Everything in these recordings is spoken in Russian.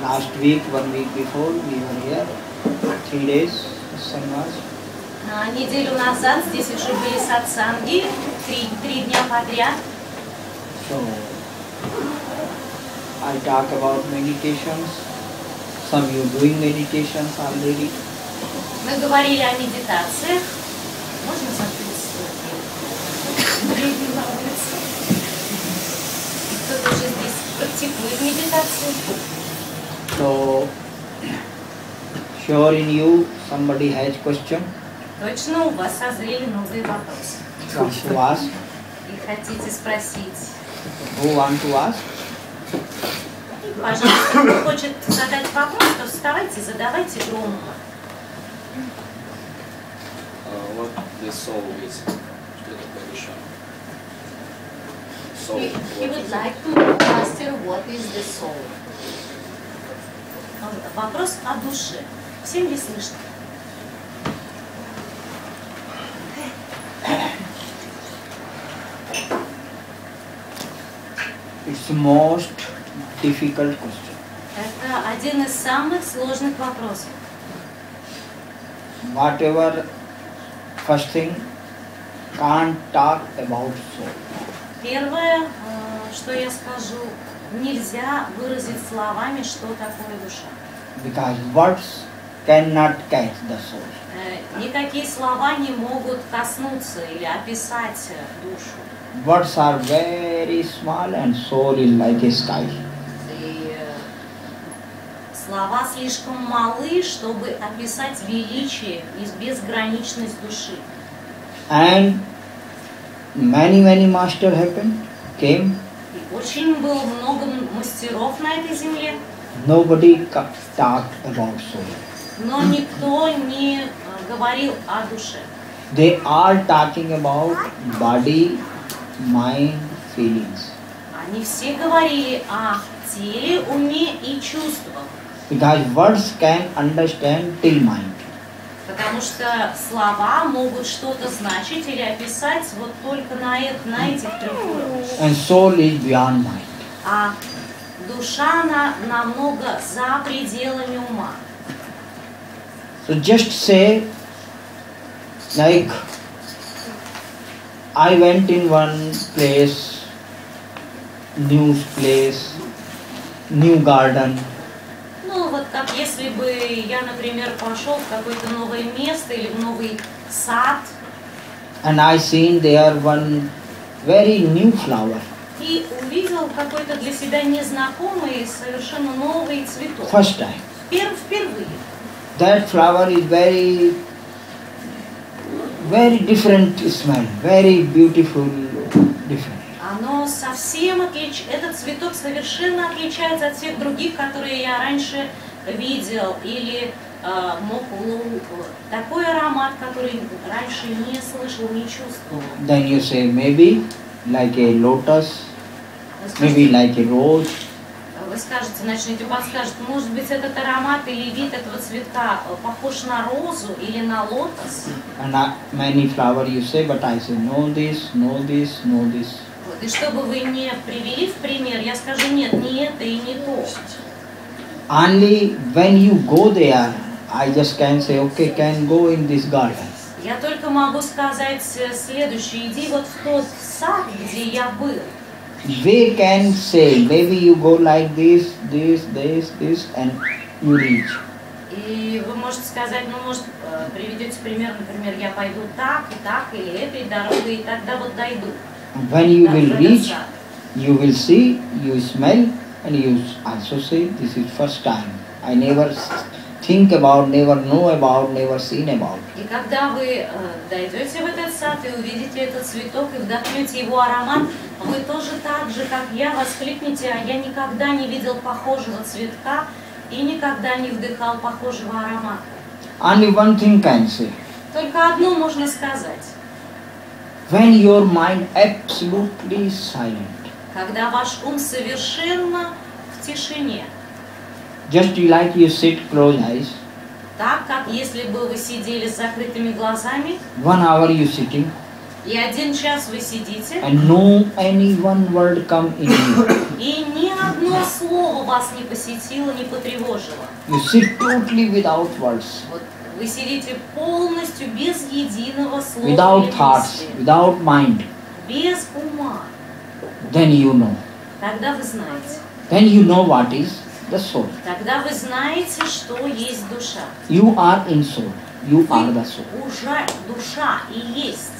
Last week, one week before, we were here. Three days, sun was. А, Неделю назад здесь уже были сатсанги, три, три дня подряд. So, I talk about meditations. Some you doing meditations already. Мы говорили о медитациях. Можно улице? Кто-то уже здесь практикует медитацию. So, sure in you, somebody has question. Точно у вас созрели новые вопросы. Wants to ask. И хотите спросить. Who want to ask? Пожалуйста, кто хочет задать вопрос, то вставайте, задавайте громко. Uh, what the soul is? Что такое душа? Soul. He, he what would is it? like to know, Master, what is the soul? Вопрос о душе. Всем ли слышно? It's most difficult question. Это один из самых сложных вопросов. Whatever, first thing, can't talk about soul. Первое, э, что я скажу, нельзя выразить словами, что такое душа. Because words cannot catch the soul. Э, Никакие слова не могут коснуться или описать душу. Words are very small and soul is like a sky. И э, слова слишком малы, чтобы описать величие и безграничность души. And many, many master happened, came. Очень было много мастеров на этой земле, Nobody talked about soul. но никто не э, говорил о душе. They are talking about body, mind, feelings. Они все говорили о теле, уме и чувствах, Because words can understand till mind. Потому что слова могут что-то значить или описать вот только на, на этих трех уровнях. And soul is beyond mind. А душа на, намного за пределами ума. So just say, like, I went in one place, new place, new garden, вот как если бы я, например, пошел в какое-то новое место или в новый сад, and I seen there one very new flower. и увидел какой-то для себя незнакомый, совершенно новый цветок. First time. Пер- впервые. That flower is very, very different smell, very beautiful, different. Оно совсем отлич... Этот цветок совершенно отличается от всех других, которые я раньше видел или э, мог улу- такой аромат, который раньше не слышал, не чувствовал. Then you say maybe like a lotus, maybe like a rose, вы скажете, начнете подскажете, может быть этот аромат или вид этого цветка э, похож на розу или на лотос? and I, many flower you say, but I say no this, no this, no this. И чтобы вы не привели в пример, я скажу нет, не это и не то. Only when you go there, I just can say, okay, can go in this garden. Я только могу сказать э, следующее. Иди вот в тот сад, где я был. They can say, maybe you go like this, this, this, this, and you reach. И вы можете сказать, ну, может, э, приведете пример, например, я пойду так и так, или этой дорогой, и тогда вот дойду. When you will reach, you will see, you smell, and you also say, this is first time. I never think about, never know about, never seen about. И когда вы э, дойдете в этот сад и увидите этот цветок и вдохнете его аромат, вы тоже так же, как я, воскликнете, а я никогда не видел похожего цветка и никогда не вдыхал похожего аромата. Only one thing can say. Только одно можно сказать. When your mind absolutely silent, Когда ваш ум совершенно в тишине, just like you sit close eyes, так как если бы вы сидели с закрытыми глазами, one hour you sitting, и один час вы сидите, and no any one word come in you. И ни одно слово вас не посетило, не потревожило. You sit totally without words, Вот вы сидите полностью без единого слова without или thoughts, мысли, without mind. без ума. Then you know. Тогда вы знаете. Then you know what is the soul. Тогда вы знаете, что есть душа. You are in soul. You are the soul. Уже душа и есть.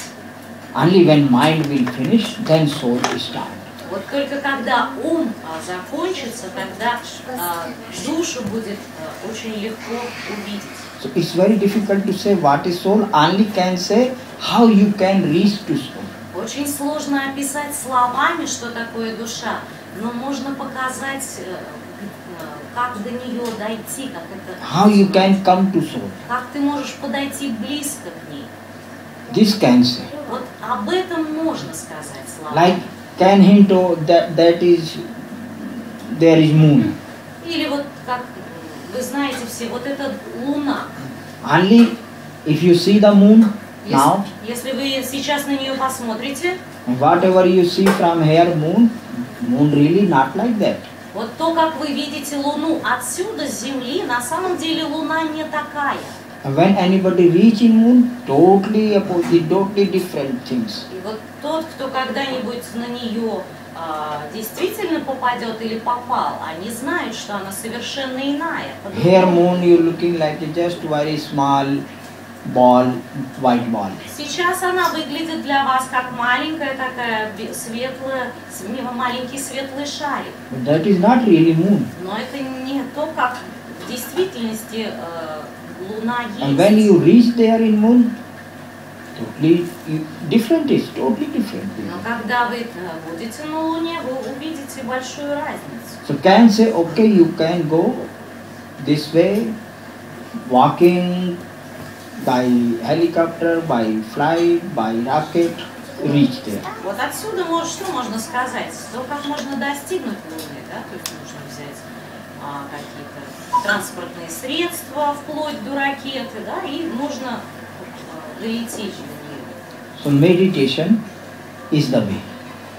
Only when mind will finish, then soul is start. Вот только когда ум а, закончится, тогда а, душу будет а, очень легко увидеть. So it's very difficult to say what is soul. Only can say how you can reach to soul. Очень сложно описать словами, что такое душа, но можно показать, э, э, как до нее дойти, как это, How you can come to soul. как ты можешь подойти близко к ней. This can say. Вот об этом можно сказать словами. Like can hint oh, that that is there is moon. Или вот как вы знаете все, вот эта луна. Only if you see the moon Если, now, если вы сейчас на нее посмотрите, whatever you see from here moon, moon really not like that. вот то, как вы видите луну отсюда, с Земли, на самом деле луна не такая. When anybody reach in moon, totally opposite, totally different things. И вот тот, кто когда-нибудь на нее а, действительно попадет или попал, они знают, что она совершенно иная. Here moon you looking like just very small ball, white ball. Сейчас она выглядит для вас как маленькая такая светлая, маленький светлый шарик. But that is not really moon. Но это не то, как в действительности э, And when есть. you reach there in moon, totally you, different is totally different. Но когда вы э, будете на Луне, вы увидите большую разницу. So can say okay you can go this way, walking by helicopter, by flight, by rocket, reach there. Вот отсюда может, что можно сказать? То, как можно достигнуть Луны, да? То есть нужно взять а, какие-то транспортные средства, вплоть до ракеты, да, и нужно долететь до нее. So meditation is the way.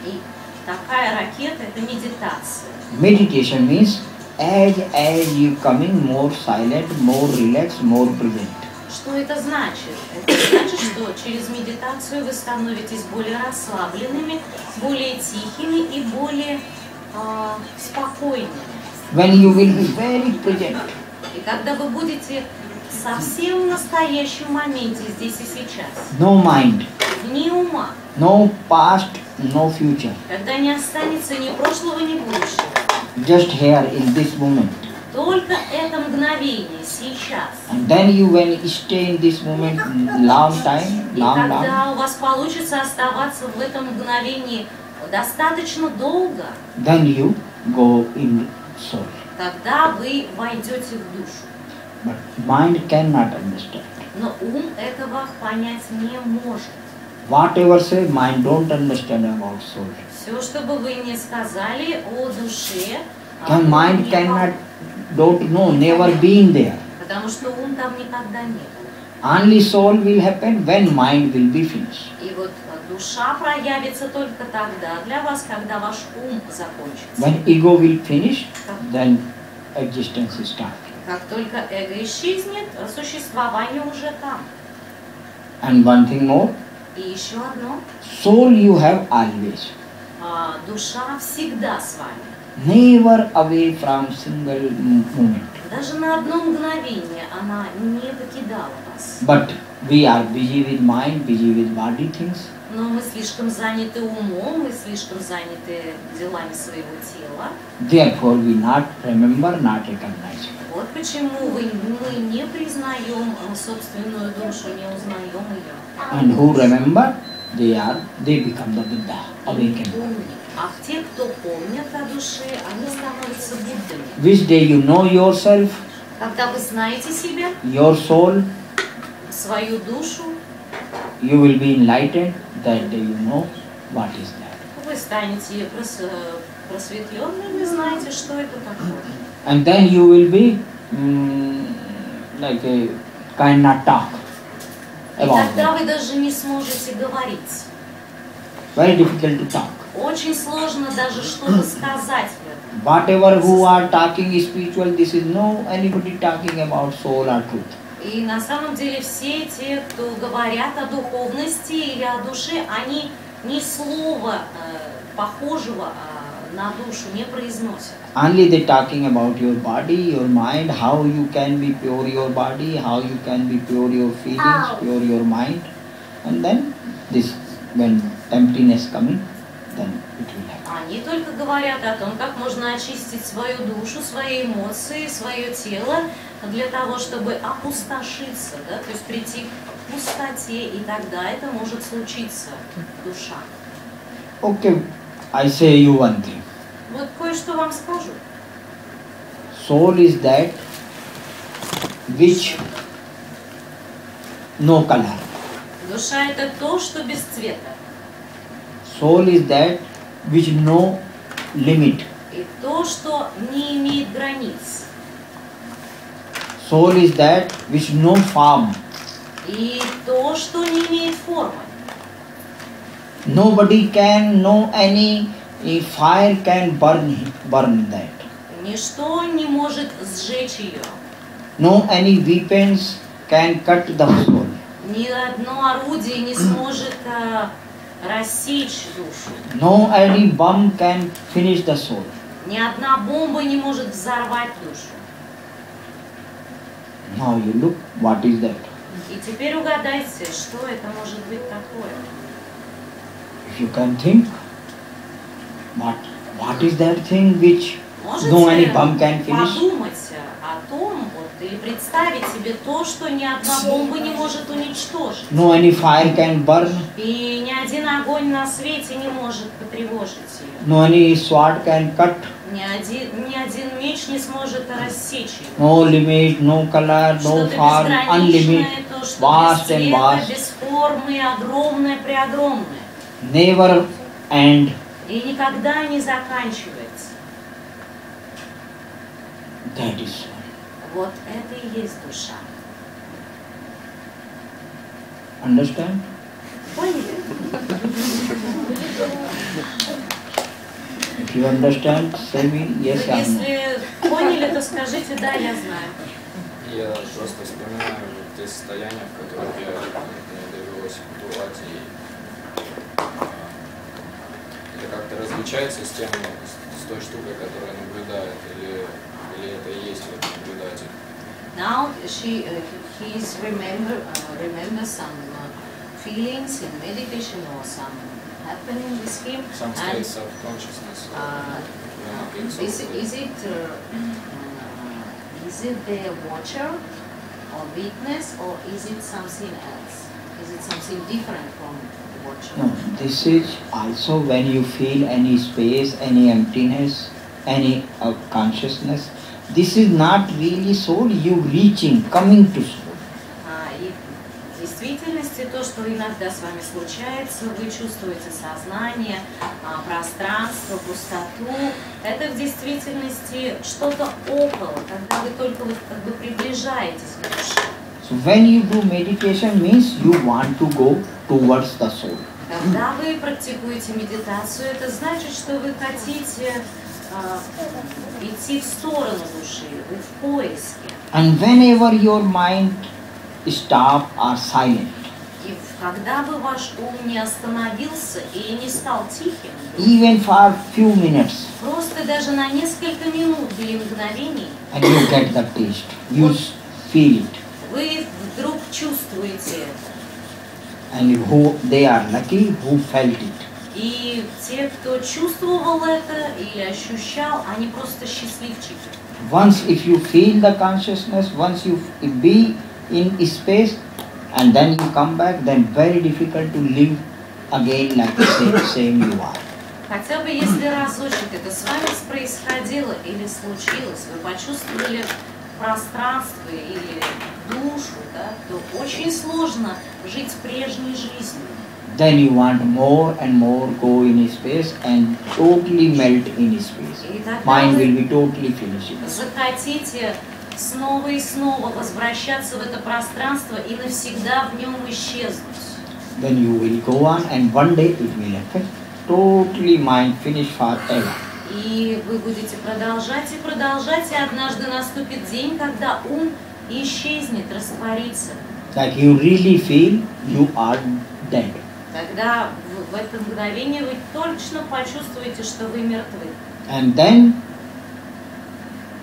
И такая ракета – это медитация. Meditation means as as you coming more silent, more relaxed, more present. Что это значит? Это значит, что через медитацию вы становитесь более расслабленными, более тихими и более а, спокойными. When you will be very present, И когда вы будете совсем в настоящем моменте, здесь и сейчас, no mind, вне ума, no past, no future, когда не останется ни прошлого, ни будущего, just here in this moment. только это мгновение сейчас. And then you when you stay in this moment long time, И long, long, когда у вас получится оставаться в этом мгновении достаточно долго, then you go in soul. тогда вы войдете в душу. But mind cannot understand. Но ум этого понять не может. Whatever say, mind don't understand about soul. Все, что бы вы ни сказали о душе, а, Can ум mind не cannot, пом- don't know, never been there. Потому что ум там никогда не был. Only soul will happen when mind will be finished. И вот а, душа проявится только тогда для вас, когда ваш ум закончится. When ego will finish, then existence is start. Как только эго исчезнет, существование уже там. And one thing more, И еще одно. soul you have always. а, душа всегда с вами. Never away from single moment. Даже на одно мгновение она не покидала вас. But we are busy with mind, busy with body things. Но мы слишком заняты умом, мы слишком заняты делами своего тела. Therefore we not remember, not recognize. Вот почему вы, мы не признаем э, собственную душу, не узнаем ее. And who remember, they are, they become the Buddha, awakened. А те, кто помнят о душе, они становятся Буддами. Which day you know yourself, Когда вы знаете себя, your soul, свою душу, you will be enlightened. That day you know what is that. вы станете прос- э, просветленными, вы знаете, что это такое. And then you will be mm, like a cannot talk И about тогда that. вы даже не сможете говорить. Very difficult to talk. Очень сложно даже что-то сказать в этом. Whatever who are talking spiritual, this is no anybody talking about soul or truth. И на самом деле все те, кто говорят о духовности или о душе, они ни слова э, похожего э, на душу не произносят. Only they talking about your body, your mind, how you can be pure your body, how you can be pure your feelings, pure your mind. And then this, when emptiness coming, then it will happen. Они только говорят о том, как можно очистить свою душу, свои эмоции, свое тело для того, чтобы опустошиться, да, то есть прийти к пустоте, и тогда это может случиться, душа. Okay, I say you one thing. Вот кое-что вам скажу. Soul is that which no color. Душа это то, что без цвета. Soul is that which no limit. И то, что не имеет границ. Soul is that which no form. И то, что не имеет формы. Nobody can, no any eh, fire can burn burn that. Ничто не может сжечь ее. No any weapons can cut the soul. Ни одно орудие не сможет а, рассечь душу. No any bomb can finish the soul. Ни одна бомба не может взорвать душу. Now you look, what is that? И теперь угадайте, что это может быть такое. If you can think, what what is that thing which Можете no any bomb can finish? подумать о том, вот, Или представить себе то, что ни одна бомба не может уничтожить. No any fire can burn? И ни один огонь на свете не может потревожить ее. No any sword can cut? Ни один, ни один меч не сможет рассечь ее. No limit, no color, no form, unlimited, vast and vast, без формы, огромное, преогромное. never end. И никогда не заканчивается. That is soul. Вот это и есть душа. Understand? Поняли? If you understand, say me yes or no. Если поняли, то скажите «да, я знаю». Я просто вспоминаю те состояния, в которых я мне довелось бывать, и а, это как-то различается с тем, с, с той штукой, которая наблюдает, или, Now she, uh, he's remember, uh, remember some uh, feelings in meditation or some happening with him. Some states and, of consciousness. Uh, is, is it is it uh, uh, the watcher or witness or is it something else? Is it something different from the watcher? No, this is also when you feel any space, any emptiness, any uh, consciousness, This is not really soul, you reaching, coming to soul. А, в действительности то, что иногда с вами случается, вы чувствуете сознание, а, пространство, пустоту. Это в действительности что-то около, когда вы только вот как бы приближаетесь к душе. So when you do meditation means you want to go towards the soul. Когда вы практикуете медитацию, это значит, что вы хотите идти в сторону души, вы в поиске. And whenever your mind stop or silent, И когда бы ваш ум не остановился и не стал тихим, even for few minutes, Просто даже на несколько минут или мгновений and you get the taste, you feel it. вы вдруг чувствуете это. And who they are lucky who felt it. И те, кто чувствовал это или ощущал, они просто счастливчики. Once if you feel the consciousness, once you be in space and then you come back, then very difficult to live again like the same, same you are. Хотя бы если разочек это с вами происходило или случилось, вы почувствовали пространство или душу, да, то очень сложно жить прежней жизнью. Then you want more and more go in space and totally melt in space. Mind will be totally finished. захотите снова и снова возвращаться в это пространство и навсегда в нем исчезнуть. Then you will go on and one day it will happen. totally mind finished forever. И вы будете продолжать и продолжать, и однажды наступит день, когда ум исчезнет, растворится. Like you really feel you are dead. Тогда в, в это мгновение вы точно почувствуете, что вы мертвы. And then,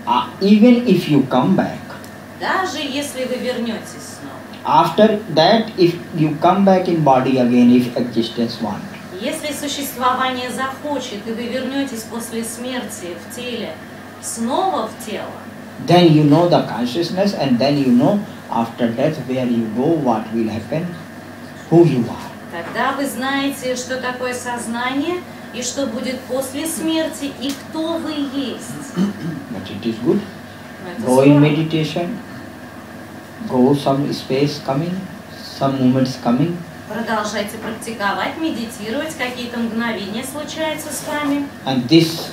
uh, even if you come back, Даже если вы вернетесь снова. after that, if you come back in body again, if existence want, Если существование захочет, и вы вернетесь после смерти в теле снова в тело, then you know the consciousness, and then you know after death where you go, what will happen, who you are. Тогда вы знаете, что такое сознание, и что будет после смерти, и кто вы есть. But it is good. Ну, Go in meditation, go some space coming, some moments coming, Продолжайте практиковать, медитировать, какие-то мгновения случаются с вами. and this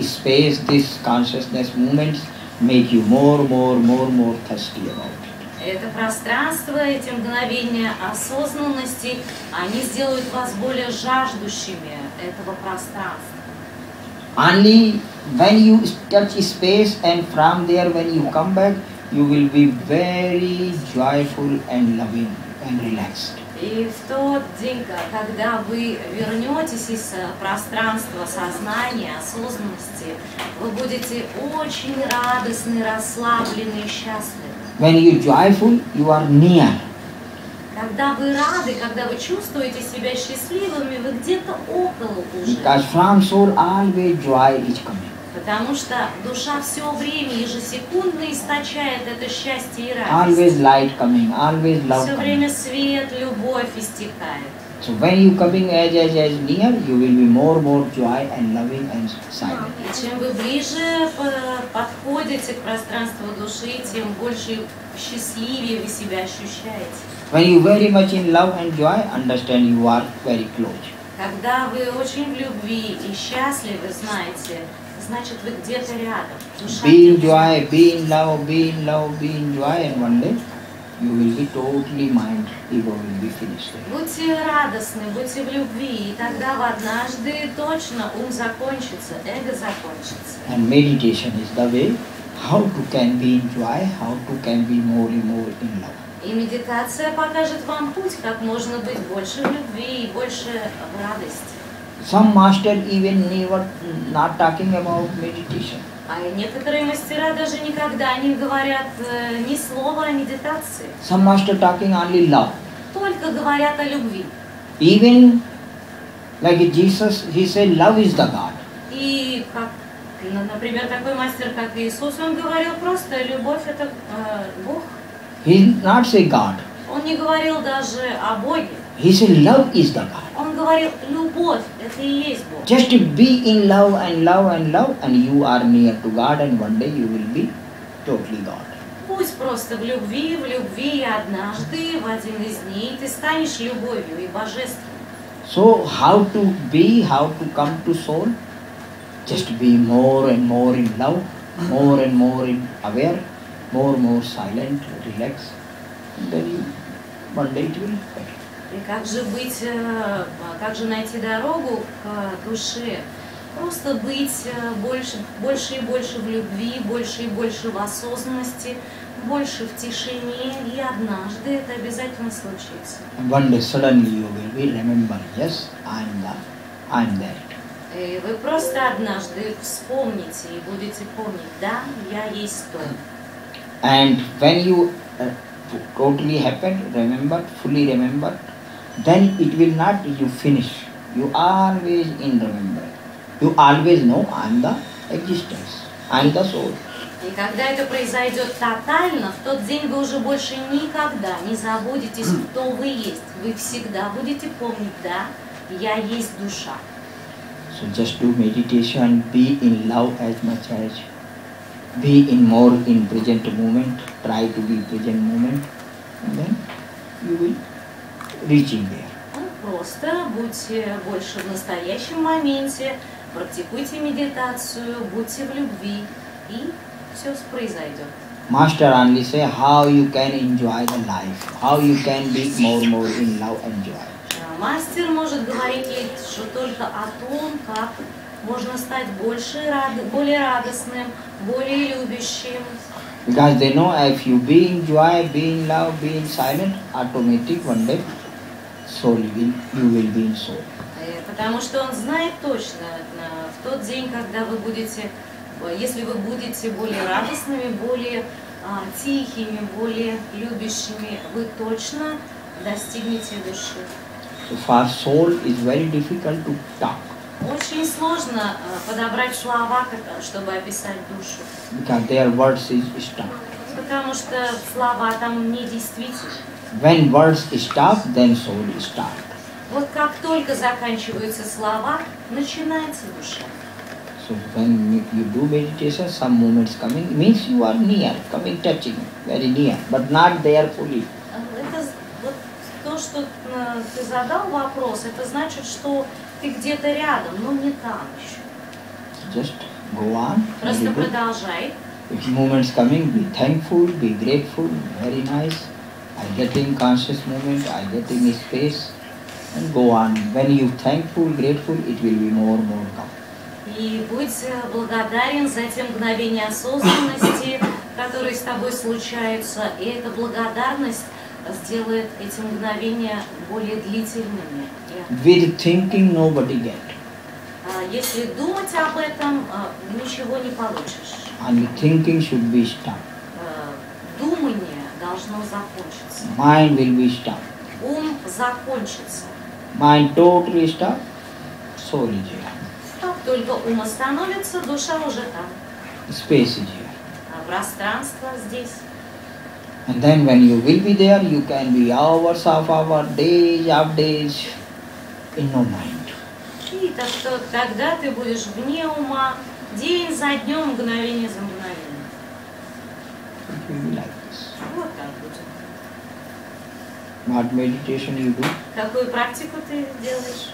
space, this consciousness moments make you more, more, more, more thirsty about. Это пространство, эти мгновения осознанности, они сделают вас более жаждущими этого пространства. Only when you touch space and from there when you come back, you will be very joyful and loving and relaxed. И в тот день, когда вы вернетесь из э, пространства сознания, осознанности, вы будете очень радостны, расслаблены и счастливы. When you joyful, you are near. Когда вы рады, когда вы чувствуете себя счастливыми, вы где-то около уже. Because from soul always joy is coming. Потому что душа все время, ежесекундно источает это счастье и радость. Always light coming, always love Все coming. время свет, любовь истекает. So when you coming as as as near, you will be more more joy and loving and silent. И чем вы ближе по- подходите к пространству души, тем больше счастливее вы себя ощущаете. When you very much in love and joy, understand you are very close. Когда вы очень в любви и счастливы, знаете, значит вы где-то рядом. Душа Be in где-то joy, be in love, be in love, be in joy, and one day you will be totally mind, ego will be finished. Будьте радостны, будьте в любви, и тогда в однажды точно ум закончится, эго закончится. And meditation is the way how to can be in joy, how to can be more and more in love. И медитация покажет вам путь, как можно быть больше в любви и больше в радости. Some master even never not talking about meditation. А некоторые мастера даже никогда не говорят э, ни слова о медитации, Some master talking only love. только говорят о любви. Even like Jesus, he said love is the God. И как, ну, например, такой мастер, как Иисус, он говорил просто любовь это э, Бог. He not say God. Он не говорил даже о Боге. He said love is the God. Он говорил любовь это и есть Бог. Just be in love and love and love and you are near to God and one day you will be totally God. Будь просто в любви, в любви, и однажды в один из дней ты станешь любовью и божественным. So how to be, how to come to soul? Just be more and more in love, more and more in aware, more and more silent, relax. And then you, one day it will happen. И как же быть, э, как же найти дорогу к душе? Просто быть э, больше, больше и больше в любви, больше и больше в осознанности, больше в тишине, и однажды это обязательно случится. One day suddenly you will be remember, yes, I am the. И вы просто однажды вспомните и будете помнить, да, я есть то. And when you uh, totally happened, remember, fully remember, then it will not you finish. You always in remember. You always know I am the existence. I am the soul. И когда это произойдет тотально, в тот день вы уже больше никогда не забудетесь, кто вы есть. Вы всегда будете помнить, да, я есть душа. So just do meditation, be in love as much as be in more in present moment, try to be present moment, and then you will there. Ну, Просто будьте больше в настоящем моменте, практикуйте медитацию, будьте в любви, и все произойдет. Master only say how you can enjoy the life, how you can be more more in love and joy. Мастер может говорить лишь только о том, как можно стать больше рад- более радостным, более любящим. Because they know if you be in joy, be in love, be in silent, automatic one day soul will, you will be in soul. Э, Потому что он знает точно, на- в тот день, когда вы будете, э, если вы будете более радостными, более а, тихими, более любящими, вы точно достигнете души. So for soul is very difficult to talk Очень сложно э, подобрать слова, чтобы описать душу, because their words is stuck. потому что слова там недействительны. When words stop, then soul start. Вот как только заканчиваются слова, начинается душа. So when you, you do meditation, some moments coming means you are near, coming, touching, very near, but not there fully. Это з- вот то, что э, ты задал вопрос, это значит, что ты где-то рядом, но не там еще. Just go on. Просто very good. продолжай. If moments coming, be thankful, be grateful, very nice. I getting conscious moment, I getting space, and go on. When you thankful, grateful, it will be more, more come. И будь благодарен за те мгновения осознанности, которые с тобой случаются. И эта благодарность сделает эти мгновения более длительными. With thinking, nobody get. а, Если думать об этом, а, ничего не получишь. And thinking should be stopped. Э, Думание должно закончиться. Mind will be stopped. Ум закончится. Mind totally stopped, soul is here. Как только ум остановится, душа уже там. Space is here. А Пространство здесь. And then when you will be there, you can be hours of hours, days of days, in no mind. И так что тогда ты будешь вне ума, день за днем, мгновение за мгновением. Like this. Вот так будет. What meditation you do? Какую практику ты делаешь?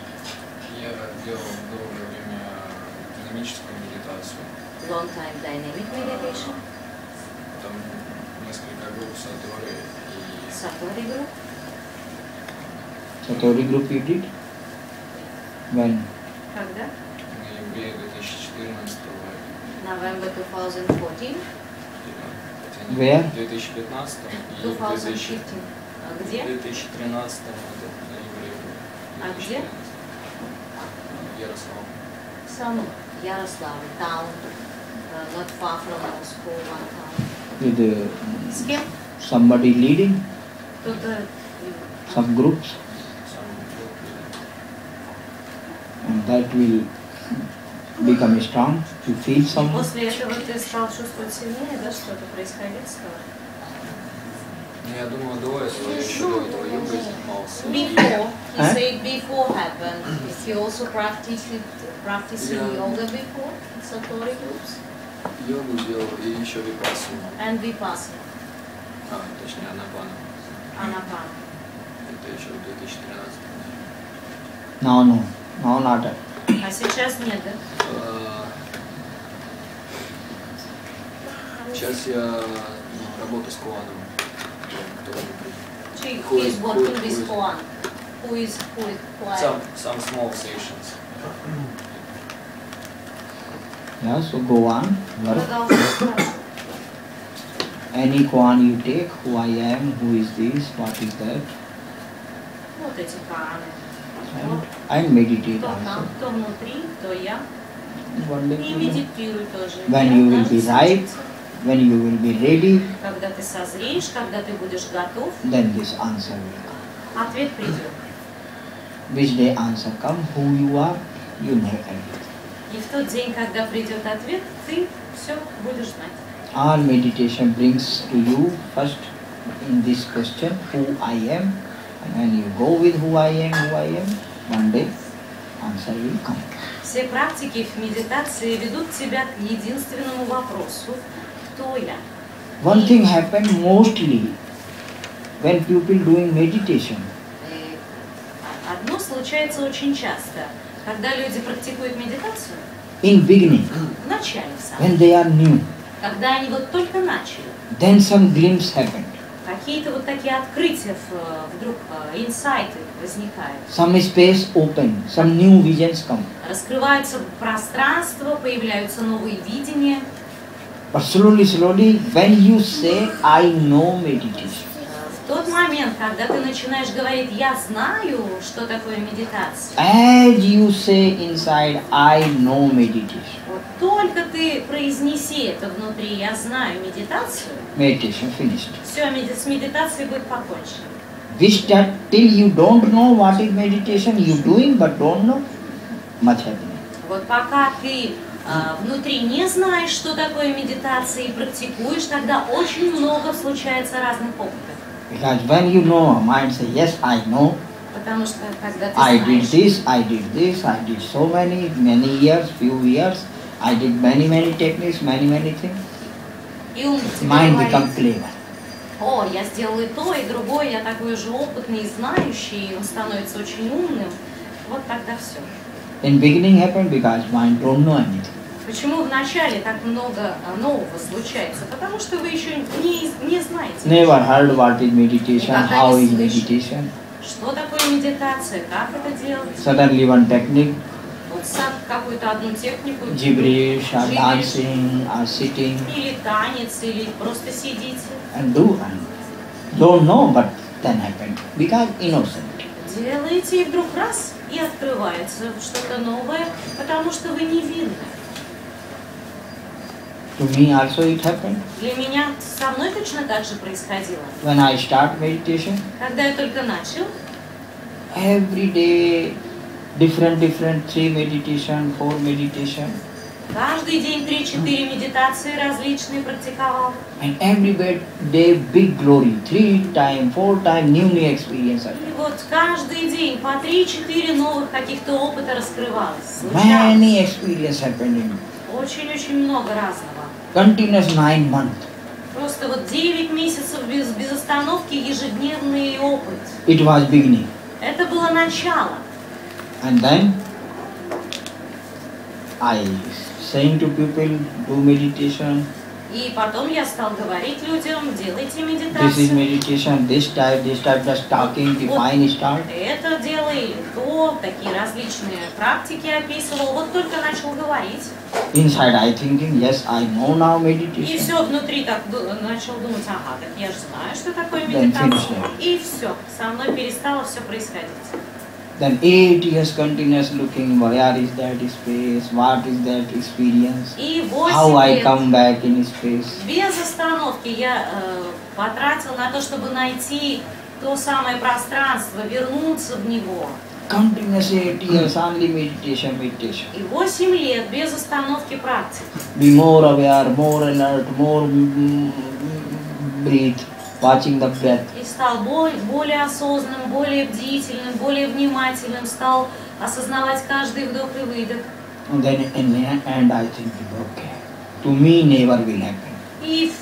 Я делал долгое время динамическую медитацию. Long time dynamic meditation, Там несколько групп Сатори и Satori group. Satori group you did? When? Когда? в ноябре 2014 November 2014, Where? В 2015 и в 2015. А где? 2013 году, в. А где? 2014. Ярослав. Some Yaroslav town, uh, not far from Moscow, one town. With uh, С кем? somebody leading Кто-то some groups Сам and that will become strong. You feel some после этого ты стал чувствовать сильнее, да, что-то происходить стало? Ну, я думаю, до этого, еще до этого йогой занимался. Before, he Huh? said before happened. If you also practice it, practicing Yeah. yoga before, Satori groups, Йогу делал и еще випассану. and Vipassana, А, точнее, Анапана. Anapana. Это еще в 2013 no no no not that. А сейчас нет, да? А, Сейчас я ну, работаю с Куаном. Кто She Who is is- working who- who with is- Koan. Who is, who is quiet. Some, some small sessions. Yeah, so go on. Work. Продолжай. Any koan you take, who I am, who is this, what is that, Вот эти кааны. and, and meditate Кто там, also. кто внутри, кто я. One day И you know, медитируй тоже. When Я you will даже be ripe, учиться. when you will be ready, Когда ты созреешь, когда ты будешь готов, then this answer will come. ответ придет. Which day answer come, who you are, you know everything. И в тот день, когда придет ответ, ты все будешь знать. All meditation brings to you first in this question, who I am, and when you go with who I am, who I am, one day answer will come. Все практики в медитации ведут тебя к единственному вопросу. One thing happen mostly when people doing meditation. И одно случается очень часто, когда люди практикуют медитацию In beginning, в начале самом, when they are new, когда они вот только начали, then some glimpse happened. какие-то вот такие открытия в- вдруг, э, инсайты возникают. Some space open, some new visions come. Раскрывается пространство, появляются новые видения. But slowly, slowly, when you say, I know meditation, В тот момент, когда ты начинаешь говорить, я знаю, что такое медитация, as you say inside, I know meditation, вот только ты произнеси это внутри, я знаю медитацию, meditation finished. все, с медитацией будет покончено. Which that till you don't know what is meditation, you doing but don't know, much happening. Вот пока ты а, внутри не знаешь, что такое медитация и практикуешь, тогда очень много случается разных опытов. Because when you know, mind say, yes, I know, Потому что когда ты I did знаешь, this, I did this, I did so many, many years, few years, I did many, many techniques, many, many things. и ум Mind become clever. о, я сделал и то, и другое, я такой же опытный и знающий, и он становится очень умным, вот тогда все. In beginning happened because mind don't know anything. Почему вначале так много а, нового случается? Потому что вы еще не, не знаете, Never heard what is meditation, Никогда how не is слышал. meditation. что такое медитация, как это делать. Suddenly one technique, Вот сам какую-то одну технику. gibberish or Gibberish. dancing or sitting Или танец, или просто сидите. and do and don't know but then happened because innocent. Делаете, и вдруг раз, и открывается что-то новое, потому что вы невинны. To me also it happened. Для меня со мной точно так же происходило. When I start meditation, Когда я только начал, every day different different three meditation, four meditation каждый день 3-4 медитации различные практиковал. and every day big glory. Three time, four time new new experience. И вот каждый день по 3-4 новых каких-то опыта раскрывалось. Many experience happened in me. Очень-очень много разного. Continuous nine months. Просто вот 9 месяцев без, без остановки ежедневный опыт. It was beginning. Это было начало. And then I saying to people, do meditation. И потом я стал говорить людям, делайте This is медитацию. meditation, this type, this type, just talking, define, start. Это делай, то, такие различные практики описывал. Вот только начал говорить. Inside I thinking, yes, I know now И meditation. все внутри так начал думать, ага, так я же знаю, что такое медитация. И все, со мной перестало все происходить. Then eight years continuous looking, where is that space, what is that experience, how 8 I come back in space. без остановки я э, потратил на то, чтобы найти то самое пространство, вернуться в него. Continuous eight years only meditation, meditation. И 8 лет без остановки практики. Be more aware, more alert, more mm, mm, breathe, watching the breath. И стал более осознанным, более бдительным, более внимательным, стал осознавать каждый вдох и выдох. And then in the end I think, okay, to me never will happen. И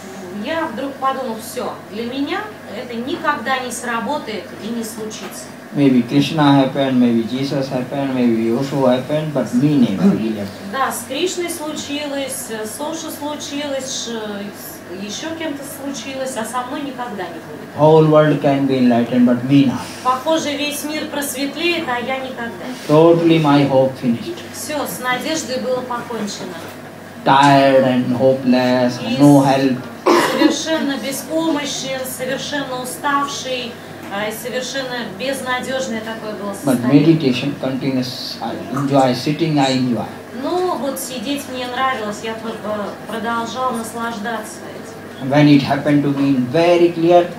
я вдруг подумал, все, для меня это никогда не сработает и не случится. Maybe Krishna happened, maybe Jesus happened, maybe Yoshu happened, but me never will happen. Да, с Кришной случилось, с Оши случилось, еще кем-то случилось, а со мной никогда не будет. Whole world can be enlightened, but me not. Похоже, весь мир просветлеет, а я никогда. Totally my hope finished. Все, с надеждой было покончено. Tired and hopeless, no help. Совершенно беспомощен, совершенно уставший, а, и совершенно безнадежное такое было But состояние. meditation continuous. I enjoy sitting, I enjoy. Но вот сидеть мне нравилось, я э, продолжал наслаждаться этим. When it happened to me very clear,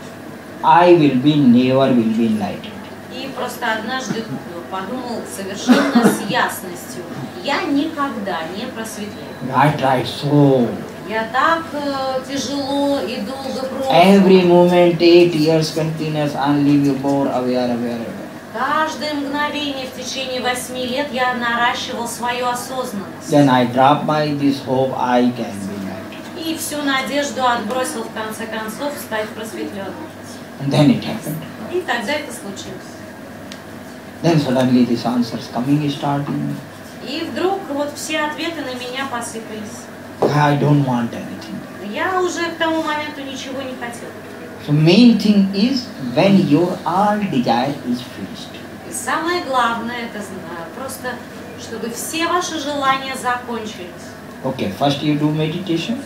I will be never will be enlightened. И просто однажды подумал совершенно с ясностью, я никогда не просветлею. I tried so. Я так э, тяжело и долго Every пробовал. moment, eight years continuous, only you more aware, aware, aware. Каждое мгновение в течение восьми лет я наращивал свою осознанность. Then I drop my this hope, I can be enlightened. И всю надежду отбросил в конце концов стать просветленным. And then it happened. И тогда это случилось. Then suddenly these answers coming starting. И вдруг вот все ответы на меня посыпались. I don't want anything. Я уже к тому моменту ничего не хотел. So main thing is when your all desire is finished. И самое главное, это зна- просто, чтобы все ваши желания закончились. Okay, first you do meditation.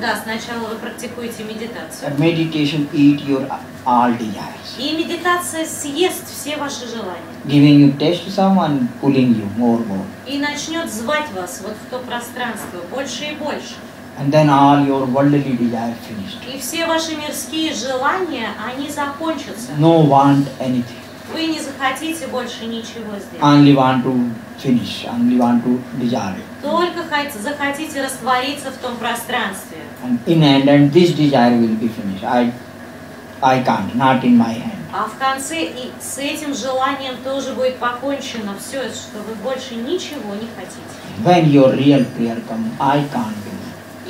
Да, сначала вы практикуете медитацию. That meditation eat your all desires. И медитация съест все ваши желания. Giving you taste someone pulling you more more. И начнет звать вас вот в то пространство больше и больше. And then all your worldly desire finished. И все ваши мирские желания, они закончатся. No want anything. Вы не захотите больше ничего сделать. Only want to finish. Only want to desire it. Только хот- захотите раствориться в том пространстве. And in end, and this desire will be finished. I, I can't. Not in my hand. А в конце и с этим желанием тоже будет покончено все, что вы больше ничего не хотите. When your real prayer come, I can't do.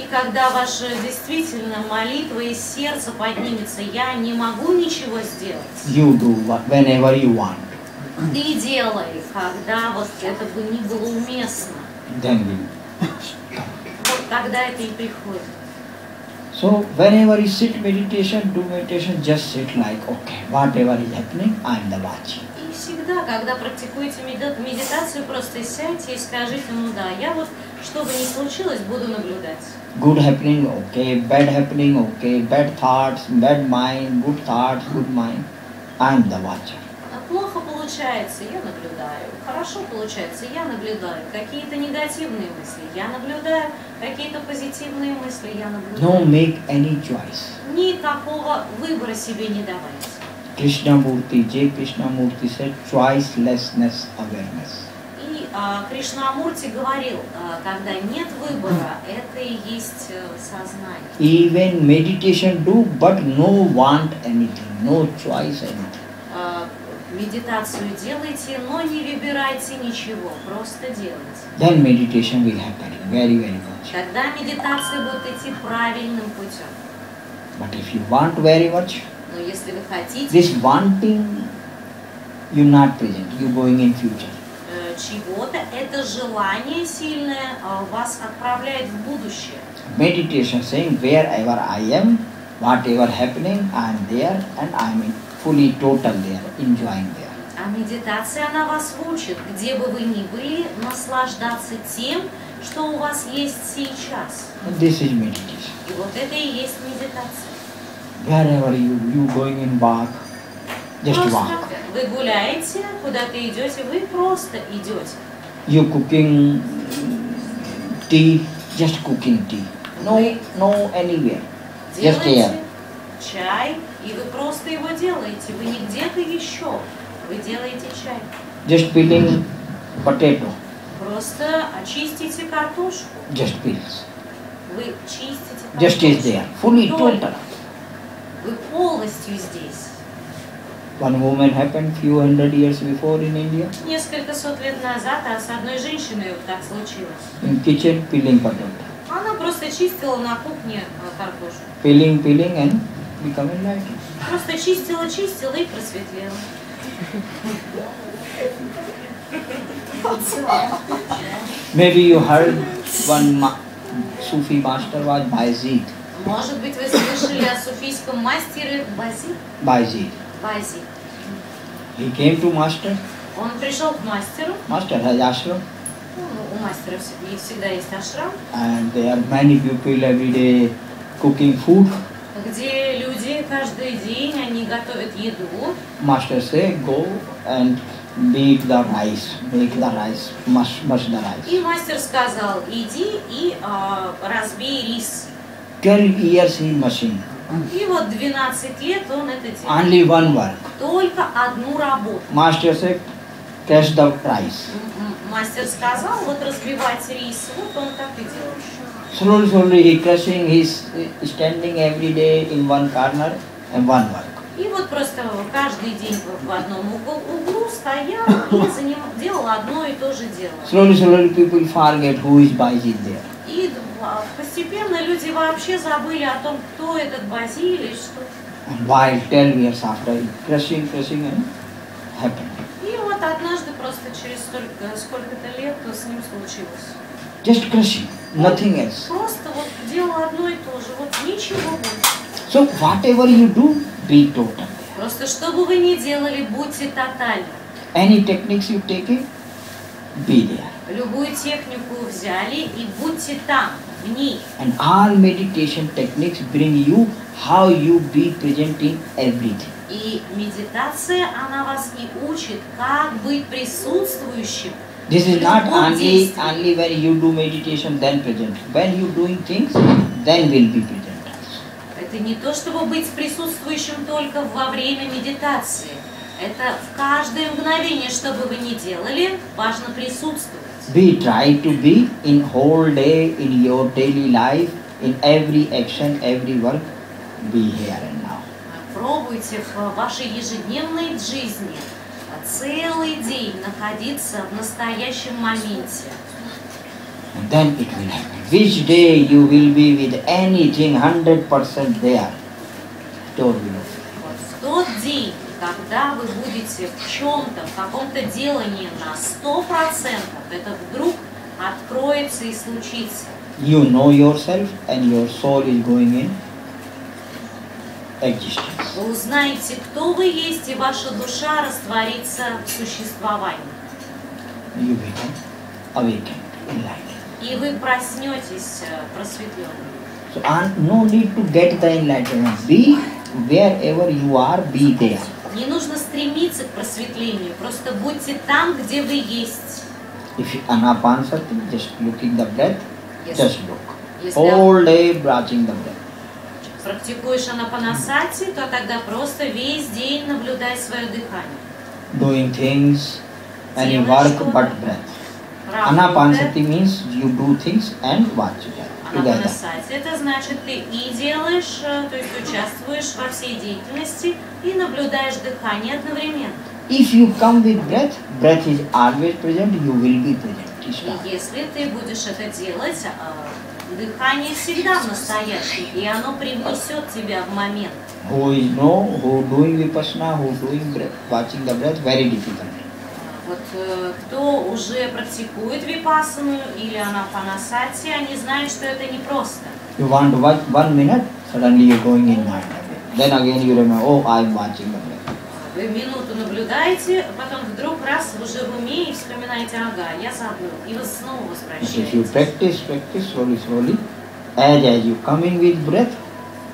И когда ваша действительно молитва из сердца поднимется, я не могу ничего сделать. You do whenever you want. Ты делай, когда вот это бы не было уместно. Then come. Вот тогда это и приходит. So whenever you sit meditation, do meditation, just sit like, okay, whatever is happening, I am the watching. И всегда, когда практикуете меди- медитацию, просто сядьте и скажите, ну да, я вот, что бы ни случилось, буду наблюдать. Good happening, okay, bad happening, okay, bad thoughts, bad mind, good thoughts, good mind. I am the watcher. А Плохо получается, я наблюдаю. Хорошо получается, я наблюдаю. Какие-то негативные мысли, я наблюдаю. Какие-то позитивные мысли, я наблюдаю. No make any choice. Никакого выбора себе не давайте. Krishnamurti, J. Krishnamurti said, choicelessness awareness. А, Кришнамурти говорил, а, когда нет выбора, это и есть э, сознание. Even meditation do, but no want anything, no choice anything. А, медитацию делайте, но не выбирайте ничего, просто делайте. Then meditation will happen very, very much. Тогда медитация будет идти правильным путем. But if you want very much, Но если вы хотите this wanting, you're not present, you're going in future. Чего-то, это желание сильное а, вас отправляет в будущее. Meditation saying wherever I am, whatever happening, I am there and I am fully total there, enjoying there. А медитация, она вас учит, где бы вы ни были, наслаждаться тем, что у вас есть сейчас. This is meditation. И вот это и есть медитация. Wherever you you going in walk, just walk. вы гуляете, куда-то идете, вы просто идете. You cooking tea, just cooking tea. No, no anywhere. Just here. Чай, и вы просто его делаете. Вы не где-то еще. Вы делаете чай. Just peeling potato, Просто очистите картошку. just peels. Вы чистите Just is there, fully total. Вы полностью здесь. One woman happened few hundred years before in India. Несколько сот лет назад, а с одной женщиной вот так случилось. In kitchen peeling potato. Она просто чистила на кухне э, картошку. Peeling, peeling and becoming light. Просто чистила, чистила и просветлела. Maybe you heard one ma- Sufi master was Bayezid. Может быть, вы слышали о суфийском мастере Бази? Bayezid. Бази. He came to master. Он пришел к мастеру. Master has ashram Ну, у мастера всегда, есть ашрам, and there are many people every day cooking food. где люди каждый день они готовят еду. Master say go and make the rice, make the rice, mush, mush the rice. И мастер сказал, иди и а, разбей рис. 12 years he machine. И вот 12 лет он это делал. Only one work. Только одну работу. Master say crush the rice. Мастер сказал, вот разбивать рис, вот он так и делал. Slowly, slowly he crushing, he's standing every day in one corner and one work. И вот просто каждый день в одном углу стоял и за ним делал одно и то же дело. Slowly, slowly people forget who is Baijit there. И постепенно люди вообще забыли о том, кто этот Базилий, что. While 12 years after, crushing, crushing and happened. И вот однажды просто через столько, сколько-то лет с ним случилось. Just crushing, nothing else. Просто вот делал одно и то же, вот ничего больше. So whatever you do, be total. Просто что бы вы ни делали, будьте тотальны. Any techniques you take it, be there. Любую технику взяли и будьте там. And all meditation techniques bring you how you be present in everything. И медитация, она вас и учит, как быть присутствующим. This is not only only when you do meditation then present. When you doing things, then will be present. Это не то, чтобы быть присутствующим только во время медитации. Это в каждое мгновение, что бы вы ни делали, важно присутствовать. We try to be in whole day in your daily life, in every action, every work, be here and now. Пробуйте в вашей ежедневной жизни целый день находиться в настоящем моменте. And then it will happen. Which day you will be with anything 100% there. Door will open. Вот в тот день, когда вы будете в чем-то, в каком-то делании на 100%, это вдруг откроется и случится. You know yourself and your soul is going in existence. Вы узнаете, кто вы есть, и ваша душа растворится в существовании. You become awakened, enlightened. И вы проснетесь э, просветленным. So no need to get the enlightenment. Be wherever you are, be there. Не нужно стремиться к просветлению, просто будьте там, где вы есть. If you anapansati, just looking the breath, Если, just look. если All day watching the breath. практикуешь анапанасати, то тогда просто весь день наблюдай свое дыхание. Doing things, any work but breath. Работа. Anapansati means you do things and watch together. together. Анапанасати это значит, ты и делаешь, э, то есть участвуешь во всей деятельности и наблюдаешь дыхание одновременно. If you come with breath, breath is always present, you will be present. И если ты будешь это делать, э, дыхание всегда в настоящем, и оно привнесет тебя в момент. Who is know, who doing vipassana, who doing breath, watching the breath, very difficult. Вот э, кто уже практикует випассану или анапанасати, они знают, что это непросто. You want to watch one minute, suddenly you're going in mind again. Then again you remember, oh, I'm watching the. Вы минуту наблюдаете, потом вдруг раз вы уже в уме и вспоминаете, ага, я забыл, и вы снова But if you возвращаетесь. practice, practice slowly, slowly, as as you come in with breath,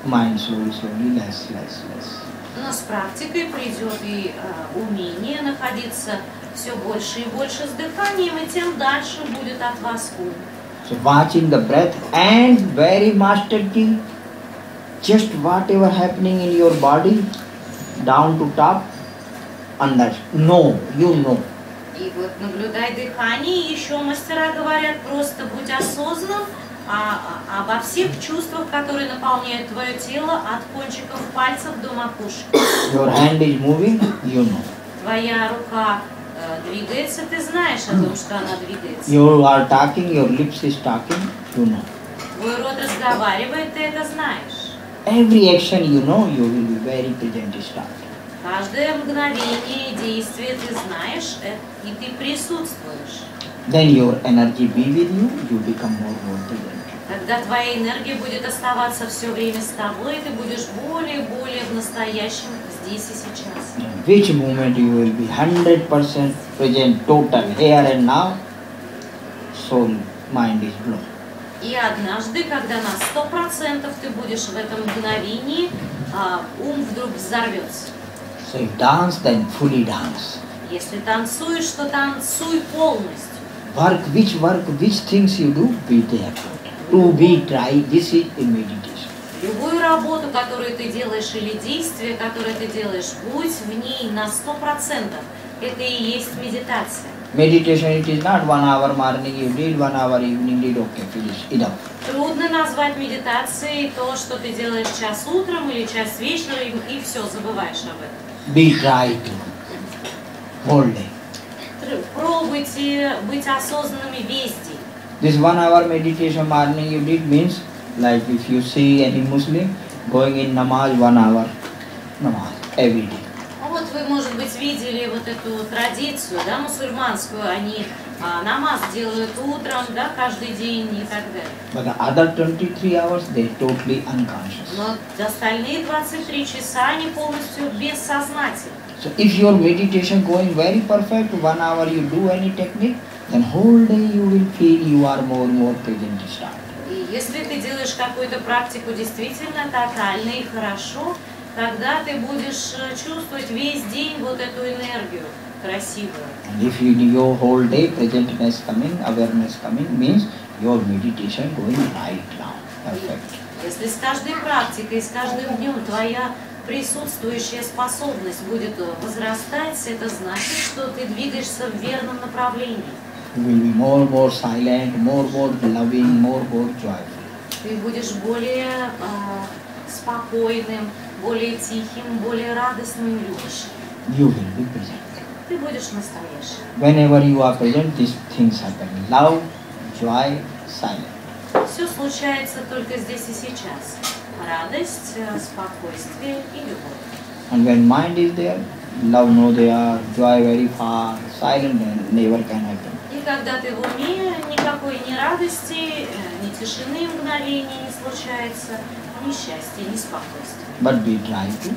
mind slowly, slowly, less, less, less. Но с практикой придет и э, умение находиться все больше и больше с дыханием, и тем дальше будет от вас ум. So watching the breath and very master key, just whatever happening in your body, down to top, under, know, you know. И вот наблюдай дыхание, еще мастера говорят, просто будь осознан а- а- обо всех чувствах, которые наполняют твое тело от кончиков пальцев до макушки. Your hand is moving, you know. Твоя рука двигается, ты знаешь о том, что она двигается. You are talking, your lips is talking, you know. Твой рот разговаривает, ты это знаешь. Every action you know, you will be very present start. Каждое мгновение и действие ты знаешь, э, и ты присутствуешь. Then your energy be with you, you become more present. Когда твоя энергия будет оставаться все время с тобой, ты будешь более и более в настоящем здесь и сейчас. In which moment you will be 100% present, total, here and now, soul, mind is blown. И однажды, когда на сто процентов ты будешь в этом мгновении, а, ум вдруг взорвется. So if dance, then fully dance. Если танцуешь, то танцуй полностью. Work, which work, which things you do, be there. To be try, this is meditation. Любую работу, которую ты делаешь, или действие, которое ты делаешь, будь в ней на сто процентов. Это и есть медитация. Meditation, it is not one hour morning you did, one hour evening did, okay, finish, enough. Трудно назвать медитацией то, что ты делаешь час утром или час вечером, и, все, забываешь об этом. Be to, whole day. Пробуйте быть осознанными весь день. This one hour meditation morning you did means like if you see any Muslim going in namaz one hour namaz every day. А вот вы, может быть, видели вот эту традицию, да, мусульманскую, они а, намаз делают утром, да, каждый день и так далее. But the other 23 hours, they're totally unconscious. Но остальные 23 часа они полностью бессознательны. So if your meditation going very perfect, one hour you do any technique, then whole day you will feel you are more and more present start. И если ты делаешь какую-то практику действительно тотально и хорошо, тогда ты будешь э, чувствовать весь день вот эту энергию красивую. And if you your whole day presentness coming, awareness coming, means your meditation going right now. Perfect. Если с каждой практикой, с каждым днем твоя присутствующая способность будет э, возрастать, это значит, что ты двигаешься в верном направлении. You will be more and more silent, more and more loving, more and more joyful. Ты будешь более э, спокойным, более тихим, более радостным и любящим. You will be present. Ты будешь настоящим. Whenever you are present, these things happen. Love, joy, silence. Все случается только здесь и сейчас. Радость, э, спокойствие и любовь. And when mind is there, love no there, joy very far, silent never can happen. И когда ты в уме, никакой ни радости, э, ни тишины мгновения не случается, ни счастья, ни спокойствия. But we try to,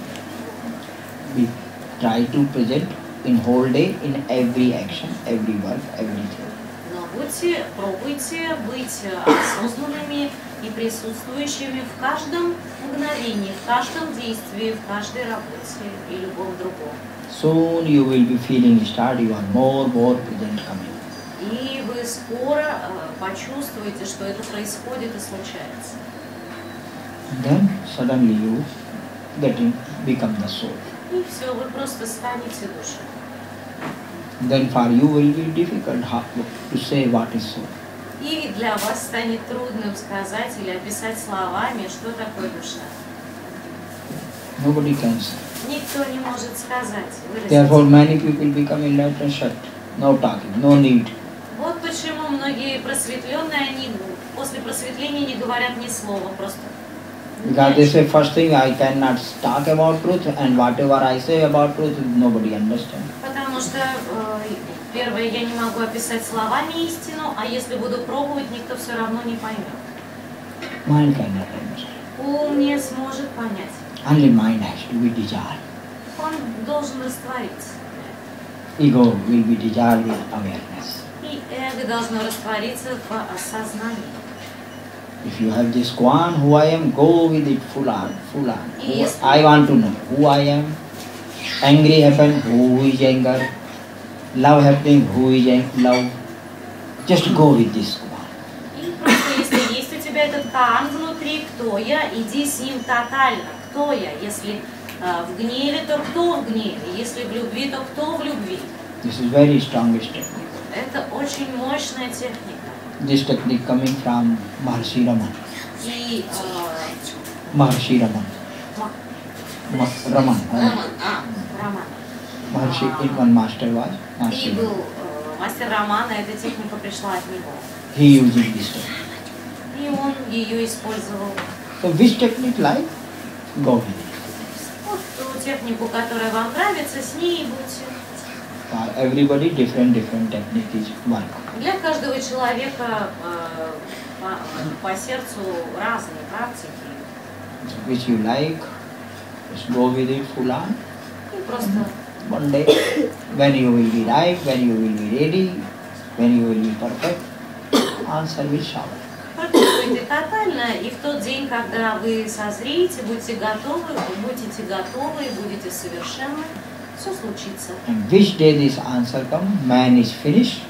we try to present in whole day, in every action, every work, everything. Но будьте, пробуйте быть осознанными и присутствующими в каждом мгновении, в каждом действии, в каждой работе и любом другом. Soon you will be feeling start, you are more, more present coming. И вы скоро э, почувствуете, что это происходит и случается. Then suddenly you getting become the soul. И все, вы просто станете душой. Then for you will be difficult to say what is soul. И для вас станет трудным сказать или описать словами, что такое душа. Nobody can say. Никто не может сказать, Therefore выразить. many people become enlightened shut. No talking, no need. Многие просветленные, они после просветления не говорят ни слова, просто. Because they say first thing I cannot talk about truth and whatever I say about truth nobody understands. Потому что, э, первое, я не могу описать словами истину, а если буду пробовать, никто все равно не поймет. Mind cannot understand. Ум не сможет понять. Only mind has to be dissolved. Он должен раствориться. Ego will be dissolved with awareness. И эго должно раствориться в осознании. If you have this Kwan, who I am, go with it full on, full on. Who-. I want to know who I am. Angry happen, who is anger. Love happening, who is love. Just go with this Kwan. И просто если есть у тебя этот Каан внутри, кто я, иди с ним тотально. Кто я? Если э, в гневе, то кто в гневе? Если в любви, то кто в любви? This is very strongest technique. Это очень мощная техника. This technique coming from Maharshi Raman. И э, Maharshi Raman. Ma- Raman. А, Роман. Maharshi, one master was И Maharshi был Raman. э, мастер Романа, эта техника пришла от него. He using this technique. И он ее использовал. So which technique like? Go it. Вот ту технику, которая вам нравится, с ней и будьте. Everybody, different different technique is work. Для каждого человека э, по, по сердцу разные практики. Which you like, just go with it full on. И просто One day, when you will be right, when you will be ready, when you will be perfect, answer will shower. практикуйте тотально, и в тот день, когда вы созреете, будете готовы, вы будете готовы будете совершенны, все случится. And which day this answer come, man is finished,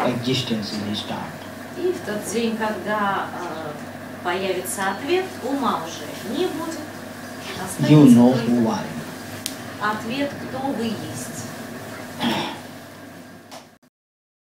existence will start. И в тот день, когда э, появится ответ, ума уже не будет. You Останется know только who are you. Ответ, кто вы есть.